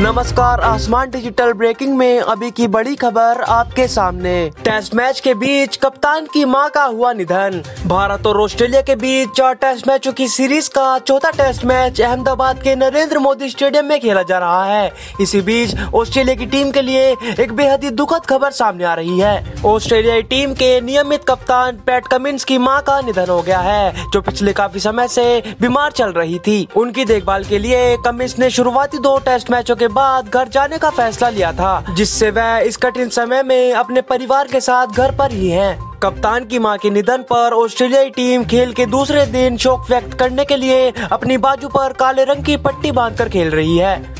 नमस्कार, आसमान digital breaking में अभी की बड़ी खबर आपके सामने। टेस्ट मैच के बीच कप्तान की माँ का हुआ निधन। भारत और ऑस्ट्रेलिया के बीच चार टेस्ट मैचों की सीरीज़ का चौथा टेस्ट मैच अहमदाबाद के नरेंद्र मोदी स्टेडियम में खेला जा रहा है। इसी बीच ऑस्ट्रेलिया की टीम के लिए एक बेहद ही दुखद खबर सामने आ रही है। ऑस्ट्रेलियाई टीम के नियमित कप्तान पैट कमिंस की माँ का निधन हो गया है, जो पिछले काफ़ी समय ऐसी बीमार चल रही थी। उनकी देखभाल के लिए कमिंस ने शुरुआती दो टेस्ट मैचों के के बाद घर जाने का फैसला लिया था, जिससे वह इस कठिन समय में अपने परिवार के साथ घर पर ही हैं। कप्तान की माँ के निधन पर ऑस्ट्रेलियाई टीम खेल के दूसरे दिन शोक व्यक्त करने के लिए अपनी बाजू पर काले रंग की पट्टी बांधकर खेल रही है